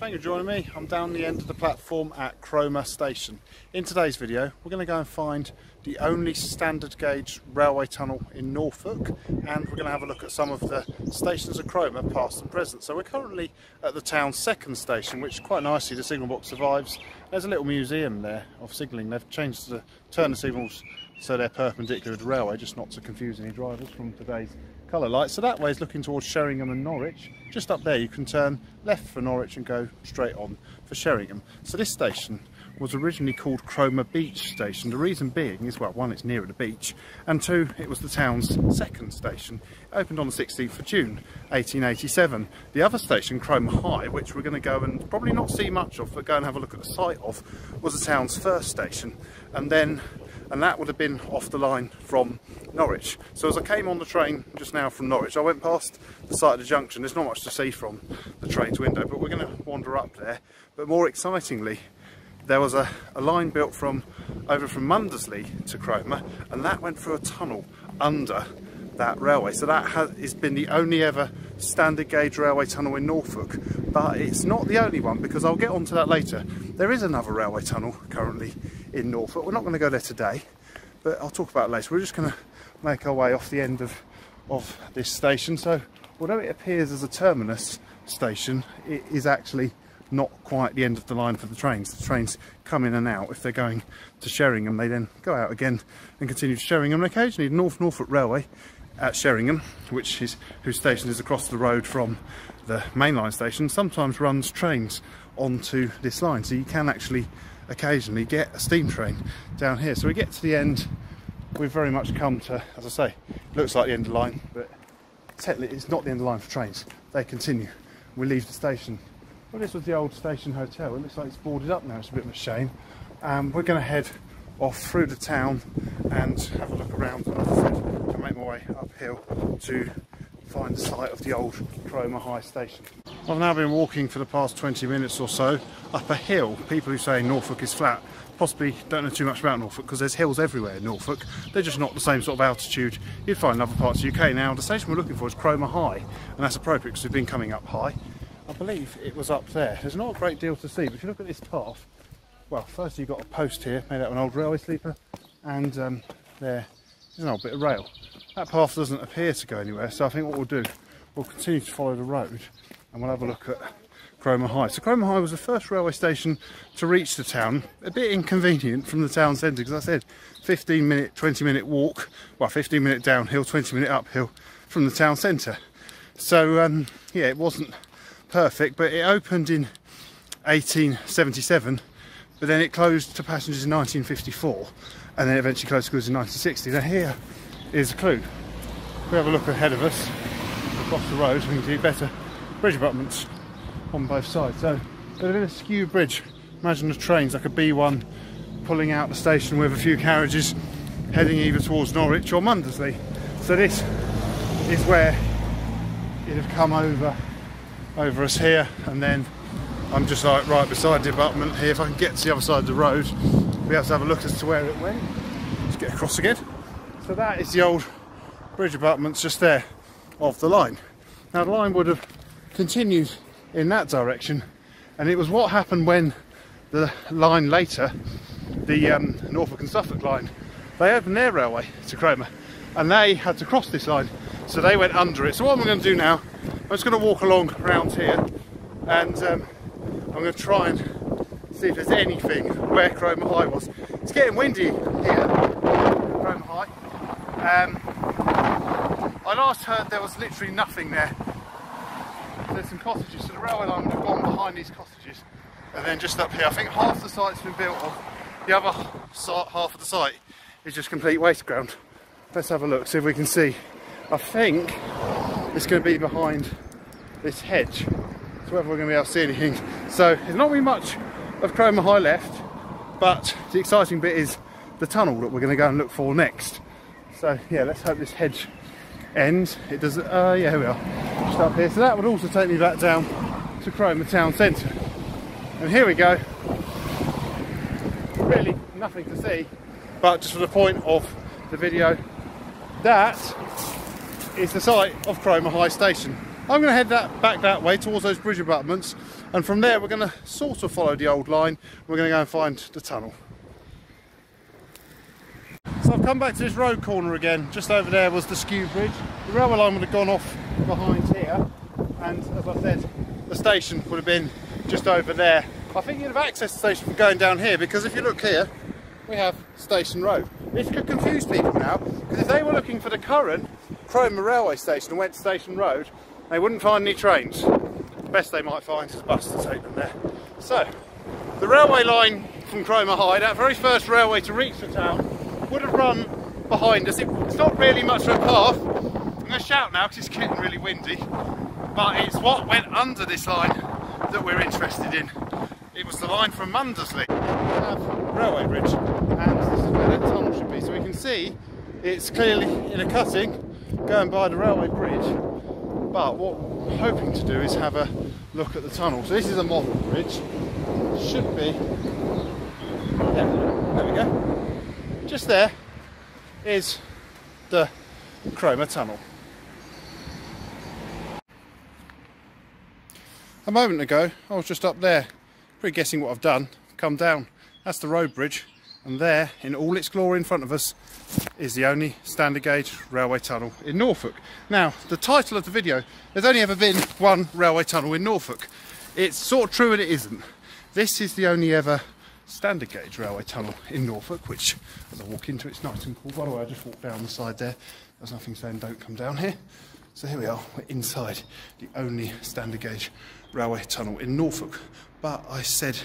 thank you for joining me. I'm down the end of the platform at Cromer Station. In today's video, we're going to go and find the only standard gauge railway tunnel in Norfolk and we're going to have a look at some of the stations of Cromer past and present. So we're currently at the town's second station which quite nicely the signal box survives. There's a little museum there of signalling. They've changed the turn the signals so they're perpendicular to the railway just not to confuse any drivers from today's colour light. So that way is looking towards Sheringham and Norwich. Just up there you can turn left for Norwich and go straight on for Sheringham. So this station was originally called Cromer Beach Station. The reason being is, well, one, it's nearer the beach, and two, it was the town's second station. It opened on the 16th of June, 1887. The other station, Cromer High, which we're going to go and probably not see much of, but go and have a look at the site of, was the town's first station. And then and that would have been off the line from Norwich. So as I came on the train just now from Norwich, I went past the site of the junction. There's not much to see from the train's window, but we're going to wander up there. But more excitingly, there was a, a line built from over from Mundesley to Cromer, and that went through a tunnel under that railway. So that has, has been the only ever standard gauge railway tunnel in Norfolk, but it's not the only one because I'll get onto that later. There is another railway tunnel currently in Norfolk. We're not going to go there today, but I'll talk about it later. We're just going to make our way off the end of, of this station. So although it appears as a terminus station, it is actually not quite the end of the line for the trains. The trains come in and out. If they're going to Sheringham, they then go out again and continue to Sheringham. And occasionally North Norfolk Railway at Sheringham, which is whose station is across the road from the mainline station, sometimes runs trains onto this line. So you can actually occasionally get a steam train down here. So we get to the end, we've very much come to, as I say, looks like the end of line, but technically it's not the end of line for trains. They continue. We leave the station. Well, this was the old station hotel. It looks like it's boarded up now. It's a bit of a shame. Um, we're going to head off through the town and have a look around. To make my way uphill to find the site of the old Cromer High station. I've now been walking for the past 20 minutes or so up a hill. People who say Norfolk is flat possibly don't know too much about Norfolk because there's hills everywhere in Norfolk. They're just not the same sort of altitude you'd find in other parts of the UK. Now the station we're looking for is Cromer High and that's appropriate because we've been coming up high. I believe it was up there. There's not a great deal to see but if you look at this path, well first you've got a post here made out of an old railway sleeper and um, there is an old bit of rail. That path doesn't appear to go anywhere so I think what we'll do, we'll continue to follow the road and we'll have a look at Cromer High. So Cromer High was the first railway station to reach the town. A bit inconvenient from the town centre because I said 15 minute, 20 minute walk, well 15 minute downhill, 20 minute uphill from the town centre. So um, yeah, it wasn't perfect, but it opened in 1877, but then it closed to passengers in 1954, and then eventually closed to goods in 1960. Now here is a clue. We have a look ahead of us across the road, we can see better bridge abutments on both sides. So a bit of a skew bridge. Imagine the trains like a B1 pulling out the station with a few carriages heading either towards Norwich or Mundesley. So this is where it have come over over us here and then I'm just like right beside the abutment here. If I can get to the other side of the road, we have to have a look as to where it went. Let's get across again. So that is the old bridge abutments just there of the line. Now the line would have continued in that direction and it was what happened when the line later, the um, Norfolk and Suffolk line, they opened their railway to Cromer and they had to cross this line so they went under it. So what I'm going to do now, I'm just going to walk along around here and um, I'm going to try and see if there's anything where Cromer High was. It's getting windy here, Cromer High. Um, I last heard there was literally nothing there some cottages, so the railway line would have gone behind these cottages. And then just up here, I think half the site's been built on. The other half of the site is just complete waste ground. Let's have a look, see if we can see. I think it's going to be behind this hedge. So whether we're going to be able to see anything. So there's not really much of Cromer High left, but the exciting bit is the tunnel that we're going to go and look for next. So yeah, let's hope this hedge ends. It does, uh, yeah, here we are up here. So that would also take me back down to Cromer town centre. And here we go. Really nothing to see, but just for the point of the video, that is the site of Cromer High Station. I'm going to head that back that way towards those bridge abutments and from there we're going to sort of follow the old line. We're going to go and find the tunnel. So I've come back to this road corner again. Just over there was the Skew Bridge. The railway line would have gone off behind here and as I said the station would have been just over there. I think you'd have accessed the station from going down here because if you look here we have Station Road. This could confuse people now because if they were looking for the current Cromer railway station and went to Station Road they wouldn't find any trains. The best they might find is a bus to take them there. So the railway line from Cromer High, that very first railway to reach the town would have run behind us. It's not really much of a path. I'm going to shout now because it's getting really windy. But it's what went under this line that we're interested in. It was the line from Mundesley. Uh, have railway bridge and this is where that tunnel should be. So we can see it's clearly in a cutting going by the railway bridge. But what we're hoping to do is have a look at the tunnel. So this is a modern bridge. Should be, yeah, there we go just there is the Cromer Tunnel. A moment ago I was just up there, pretty guessing what I've done, come down. That's the road bridge and there in all its glory in front of us is the only standard gauge railway tunnel in Norfolk. Now the title of the video, there's only ever been one railway tunnel in Norfolk. It's sort of true and it isn't. This is the only ever standard gauge railway tunnel in Norfolk, which as I walk into it's nice and cool. By the way, I just walked down the side there. There's nothing saying don't come down here. So here we are, we're inside the only standard gauge railway tunnel in Norfolk. But I said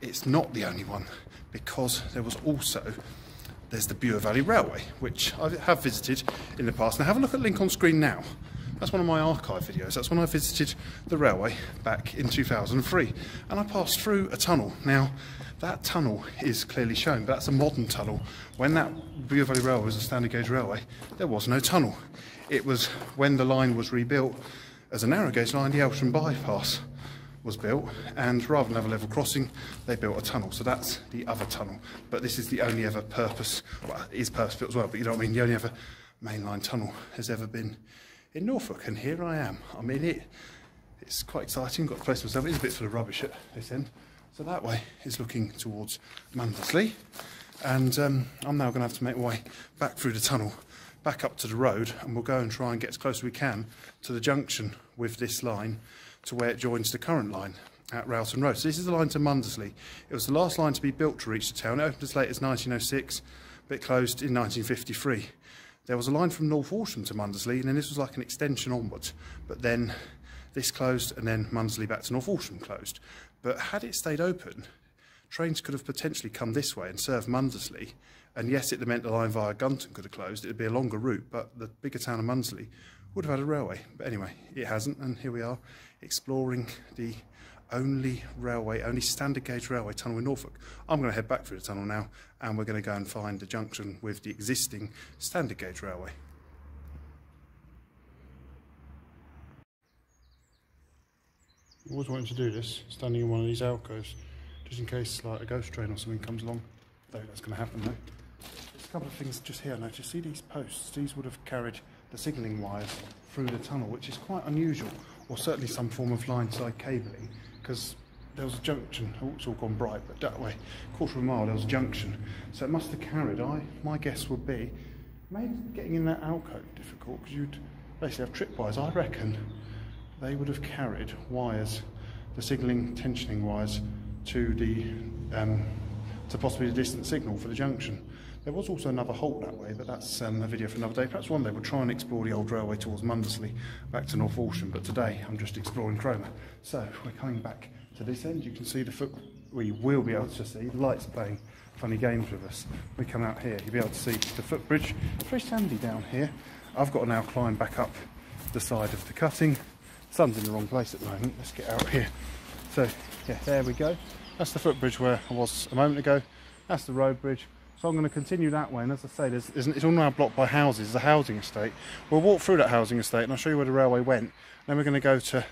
it's not the only one because there was also there's the Bure Valley Railway, which I have visited in the past. Now have a look at link on screen now. That's one of my archive videos. That's when I visited the railway back in 2003. And I passed through a tunnel. Now, that tunnel is clearly shown, but that's a modern tunnel. When that Bure Valley Railway was a standard gauge railway, there was no tunnel. It was when the line was rebuilt as a narrow gauge line, the Aylsham bypass was built and rather than have a level crossing they built a tunnel so that's the other tunnel but this is the only ever purpose well it is purpose built as well but you know what I mean the only ever mainline tunnel has ever been in Norfolk and here I am I'm in it it's quite exciting got to place myself it is a bit full of rubbish at this end so that way is looking towards Mundesley and um, I'm now going to have to make my way back through the tunnel back up to the road and we'll go and try and get as close as we can to the junction with this line to where it joins the current line at Roughton Road. So this is the line to Mundesley. It was the last line to be built to reach the town. It opened as late as 1906, but it closed in 1953. There was a line from North Walsham to Mundesley, and then this was like an extension onwards. But then this closed, and then Mundesley back to North Walsham closed. But had it stayed open, trains could have potentially come this way and served Mundesley. And yes, it meant the line via Gunton could have closed. It would be a longer route, but the bigger town of Mundesley would have had a railway. But anyway, it hasn't, and here we are exploring the only railway, only standard gauge railway tunnel in Norfolk. I'm going to head back through the tunnel now and we're going to go and find the junction with the existing standard gauge railway. I always wanted to do this, standing in one of these alcoves, just in case like a ghost train or something comes along. I think that's going to happen though. There's a couple of things just here I noticed. See these posts? These would have carried the signalling wires through the tunnel, which is quite unusual, or certainly some form of line-side cabling, because there was a junction, oh, it's all gone bright, but that way, quarter of a mile, there was a junction. So it must have carried, I, my guess would be, maybe getting in that alcove difficult, because you'd basically have tripwires. I reckon they would have carried wires, the signalling, tensioning wires, to the, um, to possibly the distant signal for the junction. There was also another halt that way, but that's um, a video for another day. Perhaps one day we'll try and explore the old railway towards Mundesley back to North Walsham, but today I'm just exploring Cromer. So we're coming back to this end. You can see the foot, we will be able to see the lights playing funny games with us. We come out here, you'll be able to see the footbridge. It's very sandy down here. I've got to now climb back up the side of the cutting. Sun's in the wrong place at the moment. Let's get out here. So yeah, there we go. That's the footbridge where I was a moment ago. That's the road bridge. So I'm going to continue that way, and as I say, there's, it's all now blocked by houses. It's a housing estate. We'll walk through that housing estate, and I'll show you where the railway went. Then we're going to go to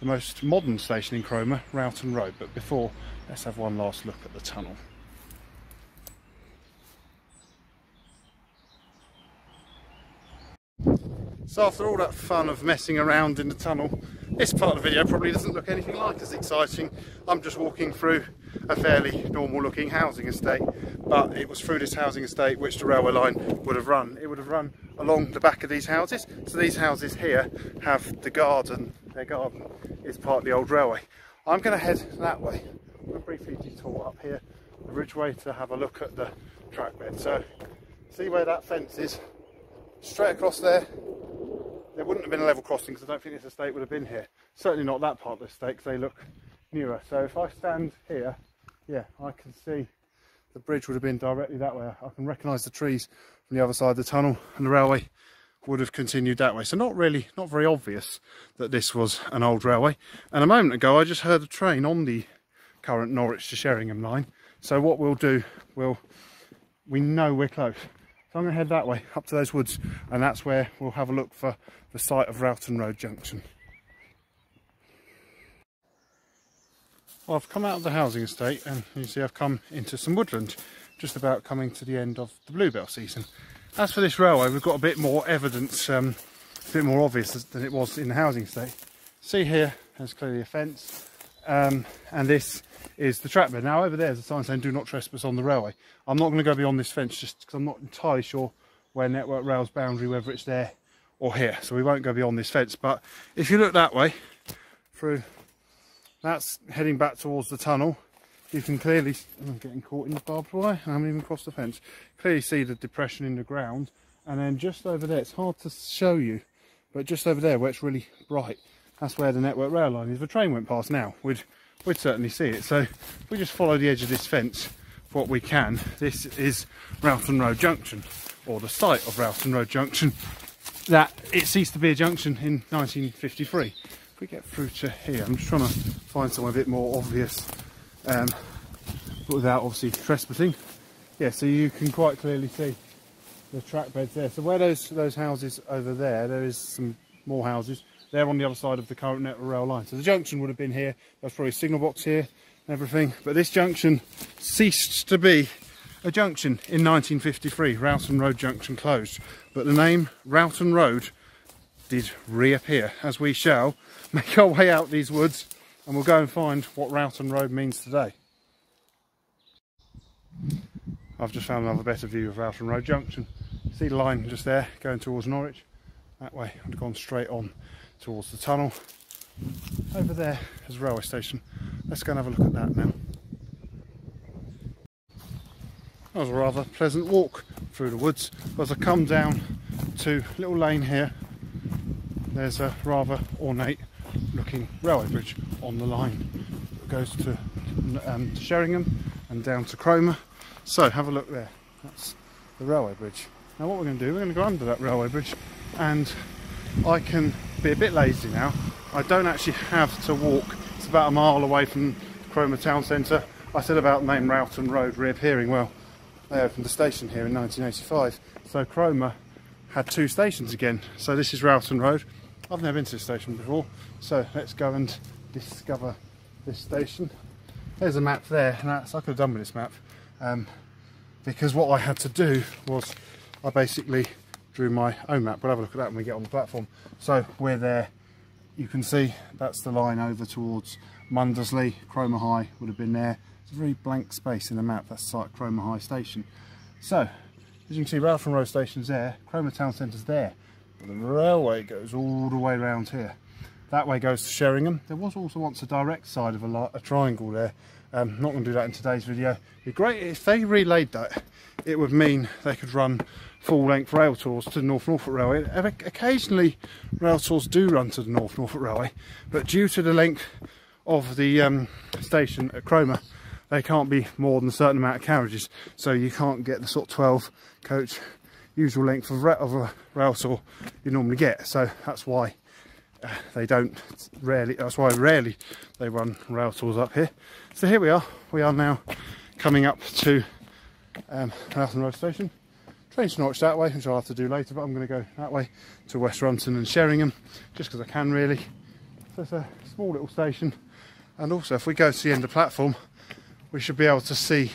the most modern station in Cromer, Roughton Road. But before, let's have one last look at the tunnel. So after all that fun of messing around in the tunnel, this part of the video probably doesn't look anything like as exciting. I'm just walking through a fairly normal looking housing estate, but it was through this housing estate which the railway line would have run. It would have run along the back of these houses. So these houses here have the garden, their garden is part of the old railway. I'm going to head that way. I'm to briefly detour up here the ridgeway to have a look at the track bed. So see where that fence is? Straight across there there wouldn't have been a level crossing because I don't think this estate would have been here. Certainly not that part of the estate because they look newer. So if I stand here, yeah, I can see the bridge would have been directly that way. I can recognise the trees from the other side of the tunnel and the railway would have continued that way. So not really, not very obvious that this was an old railway. And a moment ago, I just heard a train on the current Norwich to Sheringham line. So what we'll do, we'll, we know we're close. So I'm going to head that way, up to those woods, and that's where we'll have a look for the site of Roughton Road Junction. Well, I've come out of the housing estate and you see I've come into some woodland, just about coming to the end of the bluebell season. As for this railway, we've got a bit more evidence, um, a bit more obvious than it was in the housing estate. See here, there's clearly a fence, um, and this is the track bed. Now over there, there's a sign saying do not trespass on the railway. I'm not going to go beyond this fence just because I'm not entirely sure where Network Rail's boundary, whether it's there or here. So we won't go beyond this fence. But if you look that way, through, that's heading back towards the tunnel. You can clearly, I'm getting caught in the barbed wire, I haven't even crossed the fence. Clearly see the depression in the ground. And then just over there, it's hard to show you, but just over there where it's really bright, that's where the Network Rail line is. If a train went past now, we'd we'd certainly see it. So we just follow the edge of this fence for what we can, this is Roughton Road Junction, or the site of Roughton Road Junction. That it ceased to be a junction in 1953. If we get through to here, I'm just trying to find somewhere a bit more obvious, um, without obviously trespassing. Yeah, so you can quite clearly see the track beds there. So where those those houses over there, there is some more houses they're on the other side of the current network rail line. So the junction would have been here. There's probably a signal box here and everything. But this junction ceased to be a junction in 1953. Roughton Road Junction closed. But the name Roughton Road did reappear as we shall make our way out these woods and we'll go and find what Roughton Road means today. I've just found another better view of Roughton Road Junction. See the line just there going towards Norwich. That way I've gone straight on towards the tunnel. Over there is a railway station. Let's go and have a look at that now. That was a rather pleasant walk through the woods. As I come down to little lane here, there's a rather ornate looking railway bridge on the line. It goes to, um, Sheringham and down to Cromer. So have a look there. That's the railway bridge. Now what we're going to do, we're going to go under that railway bridge and I can be a bit lazy now. I don't actually have to walk. It's about a mile away from Cromer Town Centre. I said about the name Roughton Road reappearing. Well, they opened the station here in 1985. So Cromer had two stations again. So this is Roughton Road. I've never been to this station before. So let's go and discover this station. There's a map there, and that's I could have done with this map. Um, because what I had to do was I basically drew my own map. We'll have a look at that when we get on the platform. So we're there. You can see that's the line over towards Mundesley. Cromer High would have been there. It's a very blank space in the map. That's site Cromer High Station. So, as you can see, Roughton Road Station's there. Cromer Town Centre's there. But the railway goes all the way around here. That way goes to Sheringham. There was also once a direct side of a, a triangle there. Um, not going to do that in today's video. It'd be great if they relayed that. It would mean they could run full length rail tours to the North Norfolk Railway. Occasionally rail tours do run to the North Norfolk Railway, but due to the length of the um, station at Cromer, they can't be more than a certain amount of carriages, so you can't get the sort of 12 coach usual length of, of a rail tour you normally get. So that's why uh, they don't rarely, that's why rarely they run rail tours up here. So here we are, we are now coming up to um, Roughton Road Station. Train to Norwich that way, which I'll have to do later, but I'm going to go that way to West Runton and Sheringham, just because I can really. So it's a small little station, and also if we go to the end of the platform, we should be able to see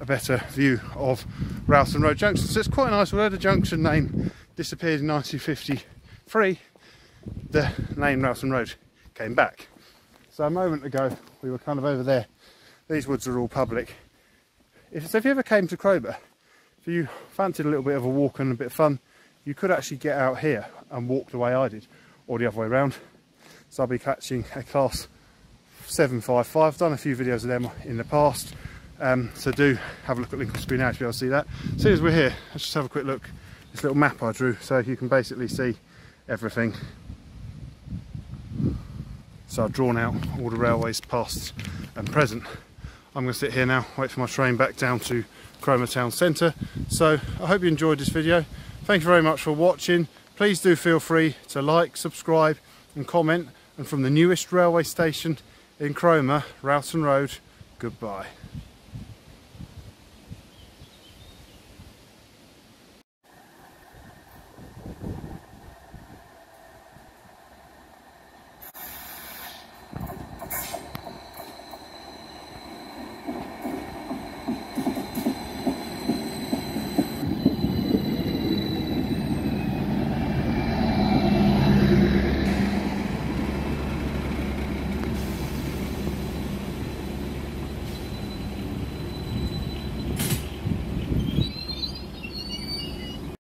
a better view of Roughton Road Junction. So it's quite nice, although the junction name disappeared in 1953, the name Roughton Road came back. So a moment ago, we were kind of over there. These woods are all public. If, so if you ever came to Cromer, if you fancied a little bit of a walk and a bit of fun, you could actually get out here and walk the way I did, or the other way around. So I'll be catching a class 755. I've done a few videos of them in the past. Um, so do have a look at link on screen now to be able to see that. As soon as we're here, let's just have a quick look. This little map I drew, so you can basically see everything. So I've drawn out all the railways past and present. I'm going to sit here now, wait for my train back down to Cromer Town Centre. So I hope you enjoyed this video. Thank you very much for watching. Please do feel free to like, subscribe and comment. And from the newest railway station in Cromer, Roughton Road, goodbye.